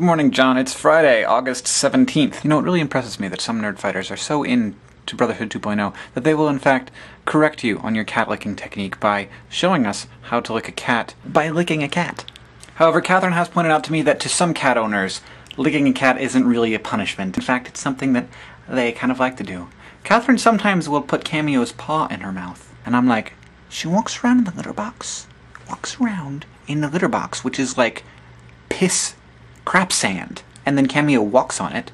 morning, John. It's Friday, August 17th. You know, it really impresses me that some nerd fighters are so into Brotherhood 2.0 that they will, in fact, correct you on your cat licking technique by showing us how to lick a cat by licking a cat. However, Catherine has pointed out to me that to some cat owners, licking a cat isn't really a punishment. In fact, it's something that they kind of like to do. Catherine sometimes will put Cameo's paw in her mouth, and I'm like, she walks around in the litter box, walks around in the litter box, which is like piss crap sand, and then Cameo walks on it,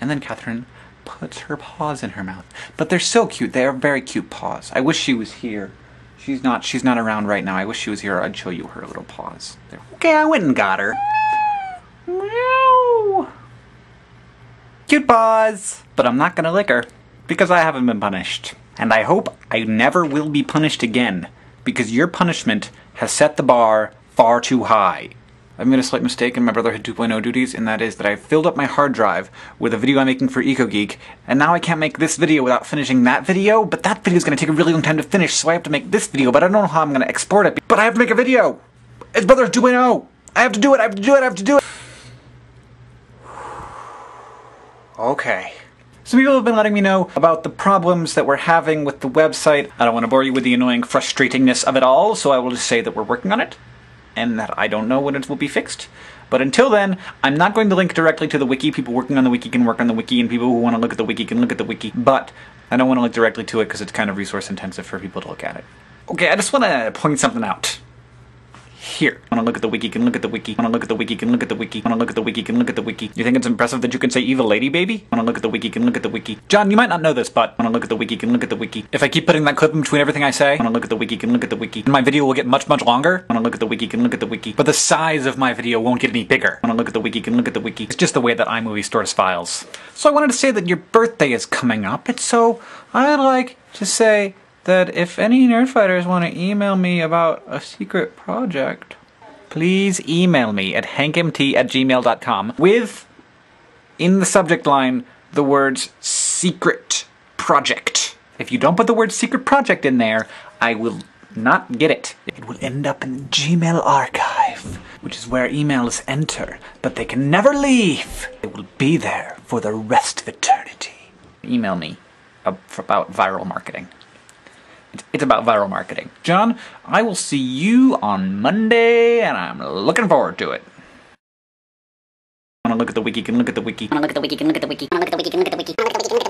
and then Catherine puts her paws in her mouth. But they're so cute. They are very cute paws. I wish she was here. She's not. She's not around right now. I wish she was here. I'd show you her little paws. There. Okay, I went and got her. Meow. Cute paws. But I'm not gonna lick her because I haven't been punished, and I hope I never will be punished again because your punishment has set the bar far too high. I've made a slight mistake in my Brotherhood 2.0 duties, and that is that I've filled up my hard drive with a video I'm making for EcoGeek, and now I can't make this video without finishing that video, but that video is going to take a really long time to finish, so I have to make this video, but I don't know how I'm going to export it. But I have to make a video! It's Brotherhood 2.0! I have to do it, I have to do it, I have to do it! Okay. Some people have been letting me know about the problems that we're having with the website. I don't want to bore you with the annoying frustratingness of it all, so I will just say that we're working on it and that I don't know when it will be fixed. But until then, I'm not going to link directly to the wiki. People working on the wiki can work on the wiki, and people who want to look at the wiki can look at the wiki. But I don't want to link directly to it because it's kind of resource intensive for people to look at it. Okay, I just want to point something out here. Wanna look at the wiki, can look at the wiki. Wanna look at the wiki, can look at the wiki. Wanna look at the wiki, can look at the wiki. You think it's impressive that you can say evil lady baby? Wanna look at the wiki, can look at the wiki. John, you might not know this, but wanna look at the wiki, can look at the wiki. If I keep putting that clip in between everything I say, wanna look at the wiki, can look at the wiki. And My video will get much, much longer. Wanna look at the wiki, can look at the wiki. But the size of my video won't get any bigger. Wanna look at the wiki, can look at the wiki. It's just the way that iMovie stores files. So I wanted to say that your birthday is coming up, and so I'd like to say that if any nerdfighters want to email me about a secret project, please email me at hankmt at gmail.com with, in the subject line, the words secret project. If you don't put the word secret project in there, I will not get it. It will end up in the Gmail archive, which is where emails enter, but they can never leave. It will be there for the rest of eternity. Email me about viral marketing. It's about viral marketing. John, I will see you on Monday, and I'm looking forward to it. I wanna look at the wiki, can look at the wiki. I wanna look at the wiki, can look at the wiki. I wanna look at the wiki, can look at the wiki.